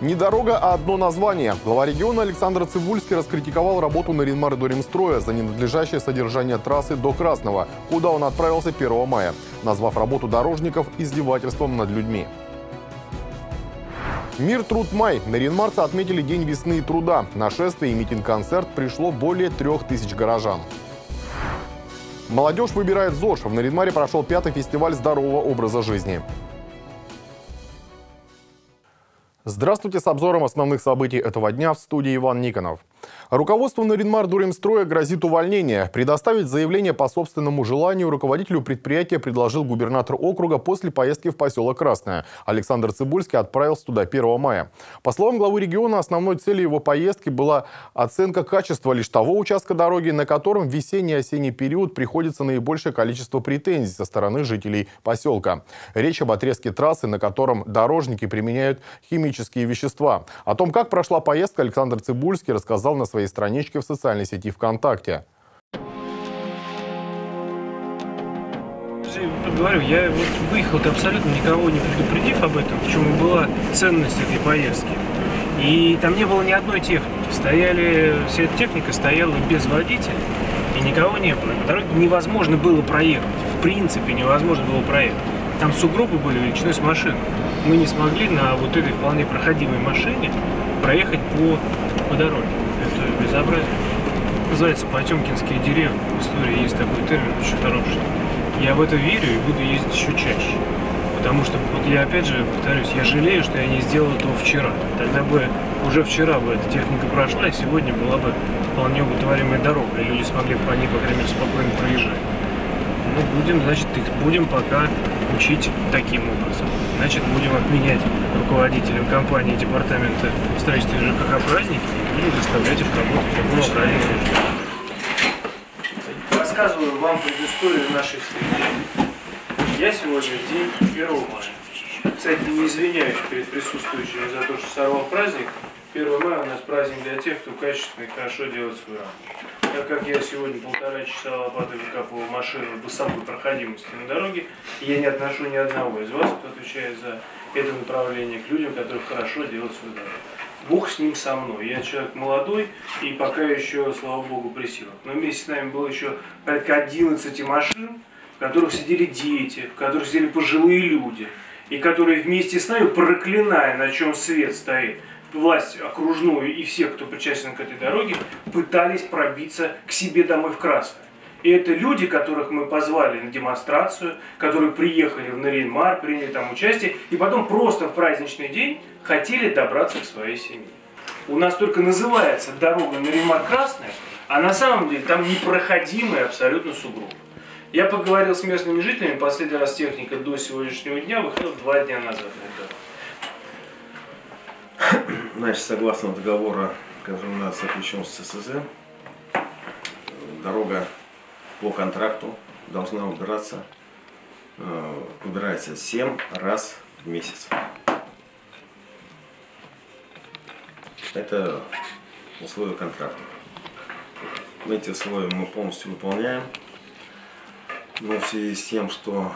Не дорога, а одно название. Глава региона Александр Цибульский раскритиковал работу Наринмар Доримстроя за ненадлежащее содержание трассы до Красного, куда он отправился 1 мая, назвав работу дорожников издевательством над людьми. Мир труд май. Наринмарцы отметили День весны и труда. На шествие и митинг-концерт пришло более трех тысяч горожан. Молодежь выбирает ЗОЖ. В Наринмаре прошел пятый фестиваль здорового образа жизни. Здравствуйте с обзором основных событий этого дня в студии Иван Никонов. Руководству Наринмар Дуримстроя грозит увольнение. Предоставить заявление по собственному желанию руководителю предприятия предложил губернатор округа после поездки в поселок Красное. Александр Цибульский отправился туда 1 мая. По словам главы региона, основной целью его поездки была оценка качества лишь того участка дороги, на котором в весенний-осенний период приходится наибольшее количество претензий со стороны жителей поселка. Речь об отрезке трассы, на котором дорожники применяют химические вещества. О том, как прошла поездка, Александр Цибульский рассказал на своей страничке в социальной сети ВКонтакте. Говорю, я вот выехал абсолютно никого не предупредив об этом, в чем была ценность этой поездки. И там не было ни одной техники. Стояли, вся эта техника стояла без водителя, и никого не было. По дороге невозможно было проехать. В принципе, невозможно было проехать. Там сугробы были величиной с машину. Мы не смогли на вот этой вполне проходимой машине проехать по, по дороге безобразие. Называется «Потемкинские деревни». В истории есть такой термин, очень хороший. Я в это верю и буду ездить еще чаще. Потому что, вот я опять же повторюсь, я жалею, что я не сделал этого вчера. Тогда бы, уже вчера бы эта техника прошла, и сегодня была бы вполне удовлетворимая дорога, и люди смогли бы по ней, по крайней мере, спокойно проезжать. Ну, будем, значит, их будем пока учить таким образом. Значит, будем отменять руководителям компании департамента строительства ЖКХ праздники и заставлять их работать правильном Рассказываю вам предысторию нашей встречи. Я сегодня день 1 мая. Кстати, не извиняюсь перед присутствующими за то, что сорвал праздник. 1 мая у нас праздник для тех, кто качественно и хорошо делает свою работу. Так как я сегодня полтора часа лопатой выкапывал машину до самой проходимости на дороге, я не отношу ни одного из вас, кто отвечает за это направление, к людям, которые хорошо делают свою дорогу. Бог с ним со мной. Я человек молодой и пока еще, слава Богу, при силах. Но вместе с нами было еще порядка 11 машин, в которых сидели дети, в которых сидели пожилые люди, и которые вместе с нами, проклиная, на чем свет стоит, власть окружную и всех, кто причастен к этой дороге, пытались пробиться к себе домой в Красное. И это люди, которых мы позвали на демонстрацию, которые приехали в Наринмар, приняли там участие, и потом просто в праздничный день хотели добраться к своей семье. У нас только называется дорога Наринмар Красная, а на самом деле там непроходимый абсолютно сугроб. Я поговорил с местными жителями, последний раз техника до сегодняшнего дня выходила два дня назад на дорогу. Значит, согласно договора, который у нас заключен с СССР, дорога по контракту должна убираться, э, убирается 7 раз в месяц. Это условия контракта. Эти условия мы полностью выполняем. Но в связи с тем, что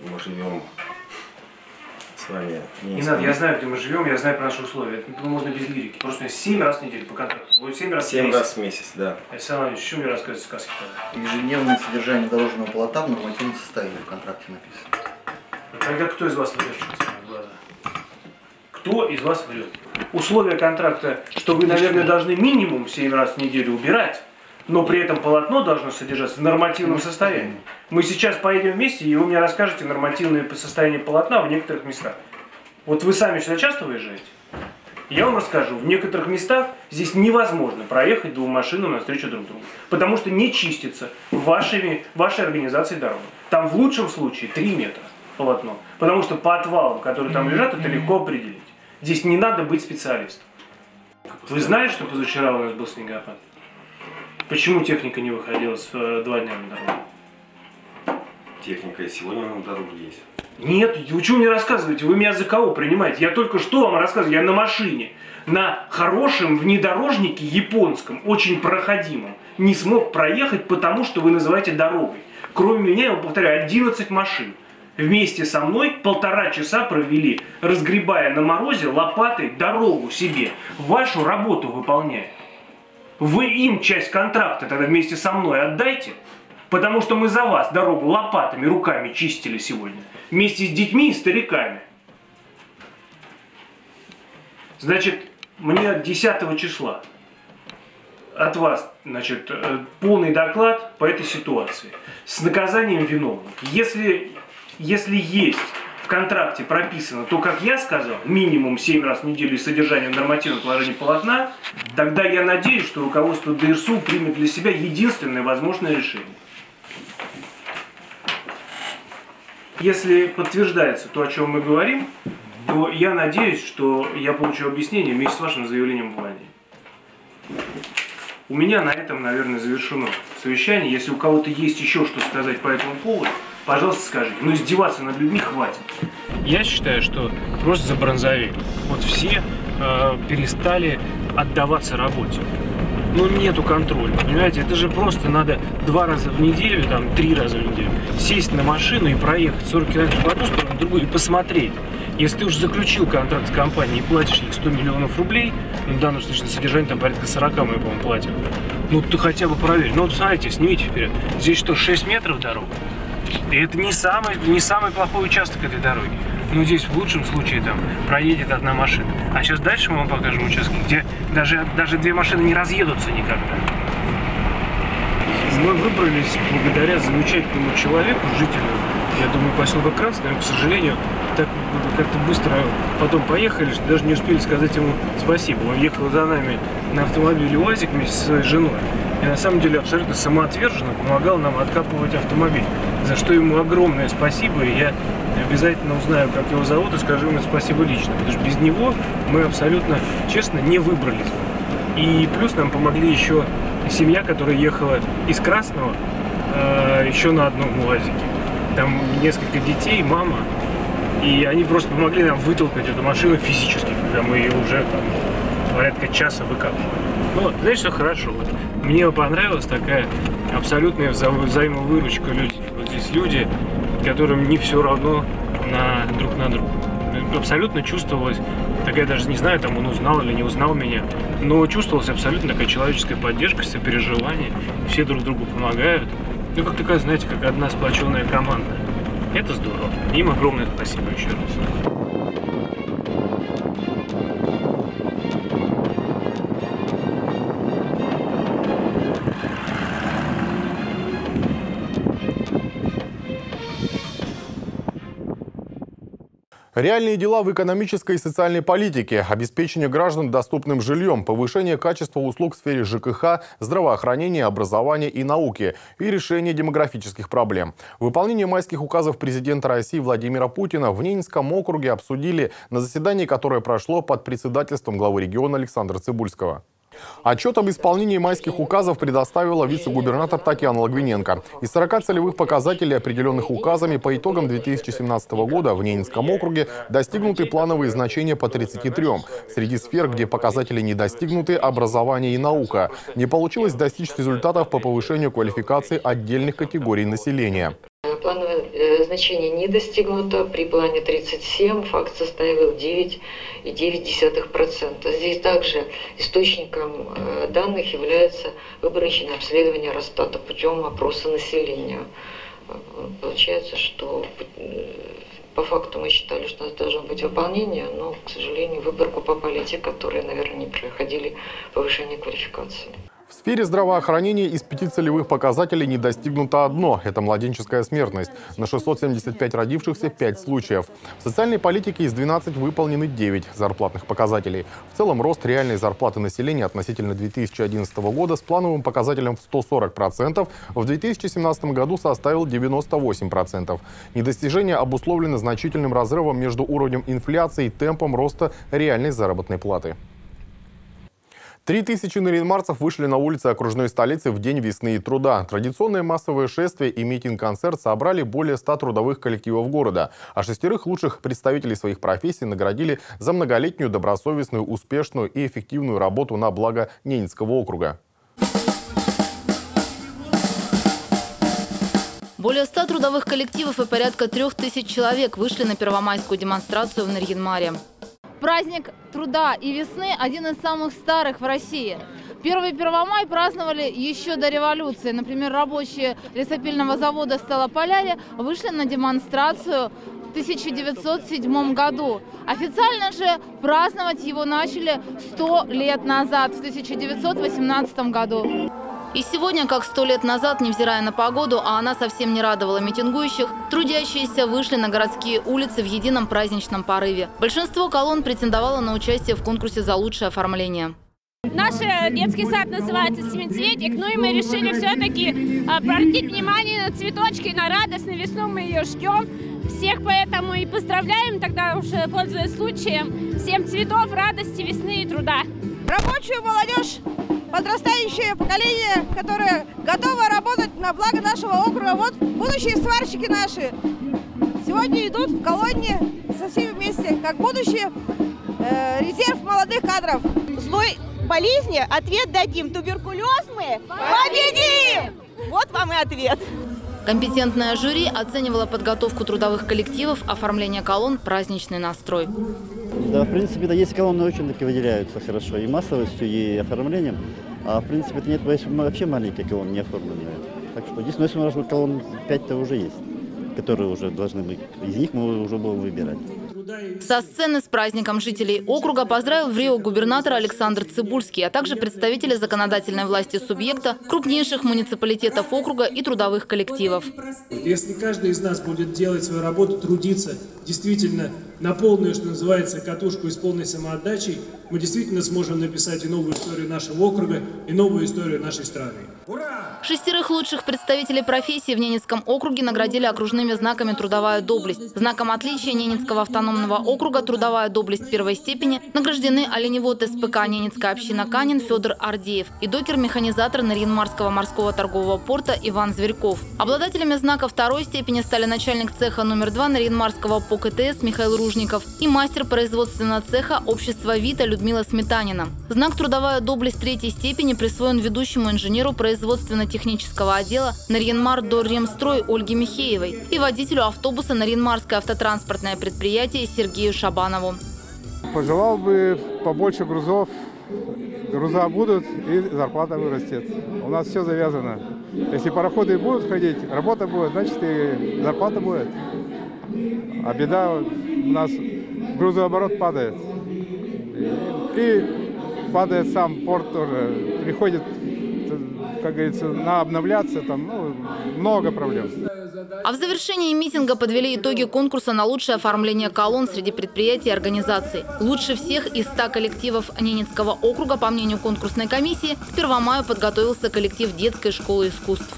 мы живем с вами не, не надо, я знаю, где мы живем, я знаю про наши условия. Это можно без лирики. Просто 7 раз в неделю по контракту. Будет 7 раз 7 в месяц. раз в месяц, да. Александр Иванович, что мне рассказывать сказки тогда? Ежедневное содержание дорожного полота в нормативном состоянии в контракте написано. А тогда кто из вас врет? Кто из вас врет? Условия контракта, что вы, наверное, должны минимум 7 раз в неделю убирать, но при этом полотно должно содержаться в нормативном состоянии. Мы сейчас поедем вместе, и вы мне расскажете нормативное состояние полотна в некоторых местах. Вот вы сами сюда часто выезжаете? Я вам расскажу, в некоторых местах здесь невозможно проехать двум машинам навстречу друг другу, потому что не чистится вашими, вашей организацией дорога. Там в лучшем случае 3 метра полотно, потому что по отвалам, которые там лежат, это легко определить. Здесь не надо быть специалистом. Вы знаете, что позавчера у нас был снегопад? Почему техника не выходила с э, два дня на дорогу? Техника и сегодня на дороге есть. Нет, вы что мне рассказываете? Вы меня за кого принимаете? Я только что вам рассказываю, я на машине, на хорошем внедорожнике японском, очень проходимом, не смог проехать, потому что вы называете дорогой. Кроме меня, я вам повторяю, 11 машин. вместе со мной полтора часа провели, разгребая на морозе лопатой дорогу себе, вашу работу выполняя. Вы им часть контракта тогда вместе со мной отдайте, потому что мы за вас дорогу лопатами, руками чистили сегодня, вместе с детьми и стариками. Значит, мне 10 числа от вас значит, э, полный доклад по этой ситуации с наказанием виновных. Если, если есть в контракте прописано то, как я сказал, минимум 7 раз в неделю содержание нормативного положения полотна, тогда я надеюсь, что руководство ДРСУ примет для себя единственное возможное решение. Если подтверждается то, о чем мы говорим, то я надеюсь, что я получу объяснение вместе с вашим заявлением в увольнении. У меня на этом, наверное, завершено совещание. Если у кого-то есть еще что сказать по этому поводу, пожалуйста, скажите. Но издеваться над людьми хватит. Я считаю, что просто забронзовели. Вот все э, перестали отдаваться работе. Ну, нету контроля, понимаете? Это же просто надо два раза в неделю, там, три раза в неделю сесть на машину и проехать 40 километров в одну сторону, в другую и посмотреть. Если ты уже заключил контракт с компанией и платишь ей 100 миллионов рублей, ну, в данном случае на содержание там порядка 40 мы, по-моему, платим, ну, ты хотя бы проверь. Ну, вот смотрите, снимите вперед. Здесь что, 6 метров дорога? И это не самый, не самый плохой участок этой дороги. Ну, здесь в лучшем случае там проедет одна машина. А сейчас дальше мы вам покажем участки, где даже, даже две машины не разъедутся никогда. Мы выбрались благодаря замечательному человеку, жителю, я думаю, поселка Красный, но, к сожалению, так как-то быстро потом поехали, что даже не успели сказать ему спасибо. Он ехал за нами на автомобиле УАЗик вместе со своей женой. И на самом деле абсолютно самоотверженно помогал нам откапывать автомобиль. За что ему огромное спасибо. И я обязательно узнаю, как его зовут, и скажу ему спасибо лично. Потому что без него мы абсолютно честно не выбрались. И плюс нам помогли еще семья, которая ехала из Красного э, еще на одном УАЗике. Там несколько детей, мама, и они просто помогли нам вытолкать эту машину физически, когда мы ее уже там порядка часа выкапывали. Ну, знаешь, что хорошо. Вот. Мне понравилась такая абсолютная вза взаимовыручка людей. Вот здесь люди, которым не все равно на друг на друга. Абсолютно чувствовалась такая, даже не знаю, там он узнал или не узнал меня, но чувствовалась абсолютно такая человеческая поддержка, сопереживание. Все друг другу помогают. Ну, как такая, знаете, как одна сплоченная команда. Это здорово. Им огромное спасибо еще раз. Реальные дела в экономической и социальной политике, обеспечение граждан доступным жильем, повышение качества услуг в сфере ЖКХ, здравоохранения, образования и науки и решение демографических проблем. Выполнение майских указов президента России Владимира Путина в Ненецком округе обсудили на заседании, которое прошло под председательством главы региона Александра Цибульского. Отчет об исполнении майских указов предоставила вице-губернатор Татьяна Лагвиненко. Из 40 целевых показателей, определенных указами, по итогам 2017 года в Ненецком округе достигнуты плановые значения по 33. Среди сфер, где показатели не достигнуты, образование и наука. Не получилось достичь результатов по повышению квалификации отдельных категорий населения. Плановое э, значение не достигнуто. При плане 37 факт составил 9,9%. Здесь также источником э, данных является выборочное обследование Росстата путем опроса населения. Э, получается, что по факту мы считали, что это должно быть выполнение, но, к сожалению, выборку попали те, которые, наверное, не проходили повышение квалификации. В сфере здравоохранения из пяти целевых показателей не достигнуто одно – это младенческая смертность. На 675 родившихся 5 случаев. В социальной политике из 12 выполнены 9 зарплатных показателей. В целом рост реальной зарплаты населения относительно 2011 года с плановым показателем в 140% в 2017 году составил 98%. Недостижение обусловлено значительным разрывом между уровнем инфляции и темпом роста реальной заработной платы. Три тысячи наринмарцев вышли на улицы окружной столицы в День весны и труда. Традиционное массовое шествие и митинг-концерт собрали более ста трудовых коллективов города, а шестерых лучших представителей своих профессий наградили за многолетнюю добросовестную, успешную и эффективную работу на благо Ненецкого округа. Более 100 трудовых коллективов и порядка трех тысяч человек вышли на первомайскую демонстрацию в Нарьинмаре. Праздник труда и весны – один из самых старых в России. Первый Первомай праздновали еще до революции. Например, рабочие лесопильного завода «Стелла Поляри» вышли на демонстрацию в 1907 году. Официально же праздновать его начали 100 лет назад, в 1918 году. И сегодня, как сто лет назад, невзирая на погоду, а она совсем не радовала митингующих, трудящиеся вышли на городские улицы в едином праздничном порыве. Большинство колонн претендовало на участие в конкурсе за лучшее оформление. Наш э, детский сад называется «Семицветик», ну и мы решили все-таки обратить внимание на цветочки, на радостную весну, мы ее ждем. Всех поэтому и поздравляем, тогда уже пользуясь случаем, всем цветов, радости, весны и труда. Рабочую молодежь подрастающее поколение, которое готово работать на благо нашего округа. Вот будущие сварщики наши сегодня идут в колонне со всеми вместе, как будущий э, резерв молодых кадров. Злой болезни ответ дадим. Туберкулез мы победим! Вот вам и ответ. Компетентное жюри оценивало подготовку трудовых коллективов, оформление колонн, праздничный настрой. Да, в принципе, да, есть колонны очень таки выделяются хорошо и массовостью, и оформлением. А в принципе, это нет вообще маленькие колонны, не оформленные. Так что здесь, ну, если у колонн 5-то уже есть, которые уже должны быть. Из них мы уже будем выбирать. Со сцены с праздником жителей округа поздравил в Рио губернатор Александр Цибульский, а также представители законодательной власти субъекта, крупнейших муниципалитетов округа и трудовых коллективов. Если каждый из нас будет делать свою работу, трудиться действительно на полную, что называется, катушку и с полной самоотдачей, мы действительно сможем написать и новую историю нашего округа, и новую историю нашей страны. Шестерых лучших представителей профессии в Ненецком округе наградили окружными знаками «Трудовая доблесть». Знаком отличия Ненецкого автономного округа «Трудовая доблесть первой степени» награждены оленевод СПК «Ненецкая община Канин» Федор Ардеев и докер-механизатор Нарьинмарского морского торгового порта Иван Зверьков. Обладателями знака второй степени стали начальник цеха номер два Нарьинмарского по КТС Михаил Ружников и мастер производственного цеха общества «Вита» Людмила Сметанина. Знак «Трудовая доблесть третьей степени» присвоен ведущему инженеру производственно-технического отдела Нарьинмар Дорремстрой Ольге Михеевой и водителю автобуса Нарьинмарское автотранспортное предприятие Сергею Шабанову. Пожелал бы побольше грузов, груза будут и зарплата вырастет. У нас все завязано. Если пароходы будут ходить, работа будет, значит и зарплата будет. А беда у нас грузооборот падает. И падает сам порт тоже. Приходит как говорится, на обновляться, там ну, много проблем. А в завершении митинга подвели итоги конкурса на лучшее оформление колонн среди предприятий и организаций. Лучше всех из 100 коллективов Ненецкого округа, по мнению конкурсной комиссии, к 1 мая подготовился коллектив детской школы искусств.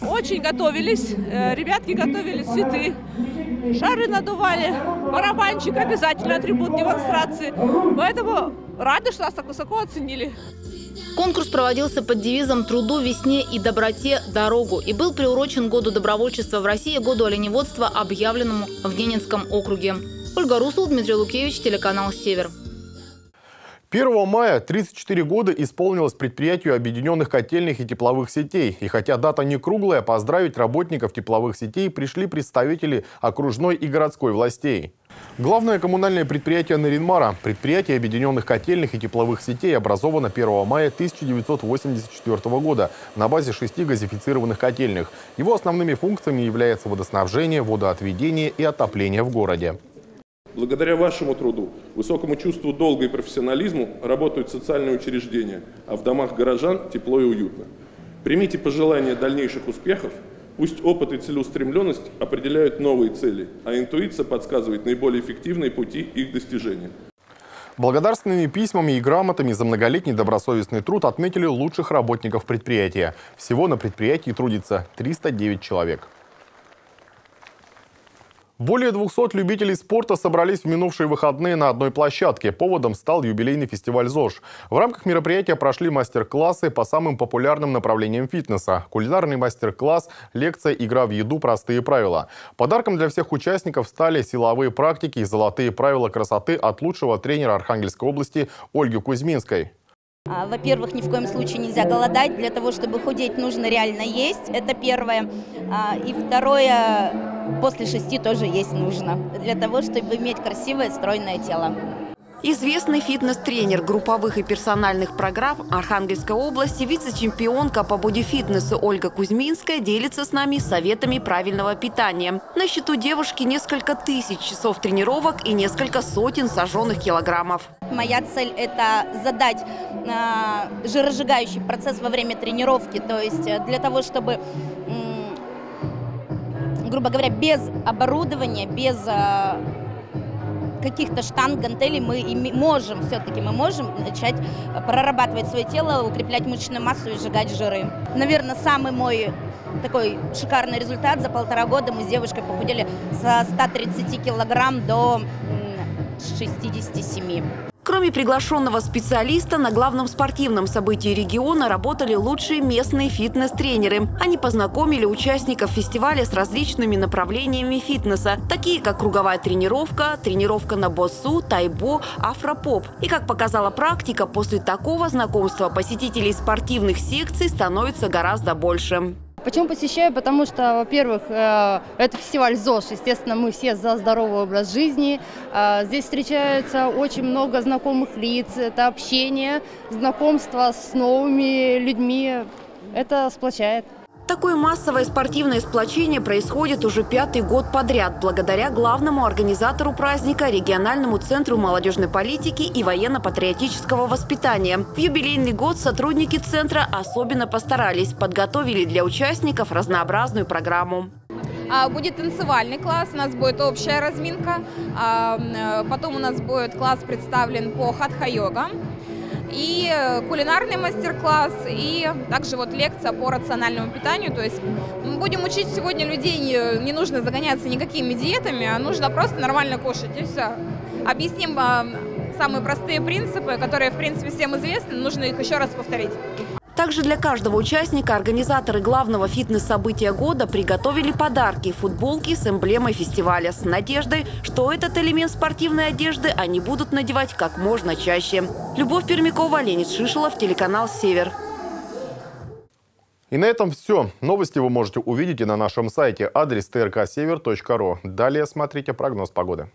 Очень готовились, э, ребятки готовили цветы, шары надували, барабанчик обязательно атрибут демонстрации. Поэтому рады, что нас так высоко оценили. Конкурс проводился под девизом «Труду, весне и доброте дорогу» и был приурочен Году добровольчества в России, Году оленеводства, объявленному в Ненецком округе. Ольга Русул, Дмитрий Лукевич, телеканал «Север». 1 мая 34 года исполнилось предприятию объединенных котельных и тепловых сетей. И хотя дата не круглая, поздравить работников тепловых сетей пришли представители окружной и городской властей. Главное коммунальное предприятие Наринмара, предприятие объединенных котельных и тепловых сетей, образовано 1 мая 1984 года на базе шести газифицированных котельных. Его основными функциями являются водоснабжение, водоотведение и отопление в городе. Благодаря вашему труду, высокому чувству долга и профессионализму работают социальные учреждения, а в домах горожан тепло и уютно. Примите пожелания дальнейших успехов, пусть опыт и целеустремленность определяют новые цели, а интуиция подсказывает наиболее эффективные пути их достижения. Благодарственными письмами и грамотами за многолетний добросовестный труд отметили лучших работников предприятия. Всего на предприятии трудится 309 человек. Более 200 любителей спорта собрались в минувшие выходные на одной площадке. Поводом стал юбилейный фестиваль ЗОЖ. В рамках мероприятия прошли мастер-классы по самым популярным направлениям фитнеса. Кулинарный мастер-класс, лекция «Игра в еду. Простые правила». Подарком для всех участников стали силовые практики и золотые правила красоты от лучшего тренера Архангельской области Ольги Кузьминской. А, Во-первых, ни в коем случае нельзя голодать. Для того, чтобы худеть, нужно реально есть. Это первое. А, И второе, после шести тоже есть нужно. Для того, чтобы иметь красивое, стройное тело. Известный фитнес-тренер групповых и персональных программ Архангельской области, вице-чемпионка по бодифитнесу Ольга Кузьминская делится с нами советами правильного питания. На счету девушки несколько тысяч часов тренировок и несколько сотен сожженных килограммов. Моя цель – это задать а, жиросжигающий процесс во время тренировки. То есть э, для того, чтобы, грубо говоря, без оборудования, без а, каких-то штанг, гантелей мы име- можем, все-таки мы можем начать э, прорабатывать свое тело, укреплять мышечную массу и сжигать жиры. Наверное, самый мой такой шикарный результат. За полтора года мы с девушкой похудели со 130 килограмм до м, 67. Кроме приглашенного специалиста, на главном спортивном событии региона работали лучшие местные фитнес-тренеры. Они познакомили участников фестиваля с различными направлениями фитнеса, такие как круговая тренировка, тренировка на боссу, тайбо, афропоп. И как показала практика, после такого знакомства посетителей спортивных секций становится гораздо больше. Почему посещаю? Потому что, во-первых, э, это фестиваль ЗОЖ. Естественно, мы все за здоровый образ жизни. Э, Здесь встречается очень много знакомых лиц. Это общение, знакомство с новыми людьми. Это сплочает. Такое массовое спортивное сплочение происходит уже пятый год подряд благодаря главному организатору праздника – региональному центру молодежной политики и военно-патриотического воспитания. В юбилейный год сотрудники центра особенно постарались, подготовили для участников разнообразную программу. А, Будет танцевальный класс, у нас будет общая разминка, а, э, потом у нас будет класс представлен по хатха-йога, и э, кулинарный мастер-класс, и также вот лекция по рациональному питанию. То есть мы будем учить сегодня людей, не, не нужно загоняться никакими диетами, а нужно просто нормально кушать, и все. Объясним самые простые принципы, которые, в принципе, всем известны, нужно их еще раз повторить. Также для каждого участника организаторы главного фитнес-события года приготовили подарки – футболки с эмблемой фестиваля с надеждой, что этот элемент спортивной одежды они будут надевать как можно чаще. Любовь Пермякова, Леонид Шишелов, телеканал «Север». И на этом все. Новости вы можете увидеть и на нашем сайте адрес trksевер.ру. Далее смотрите прогноз погоды.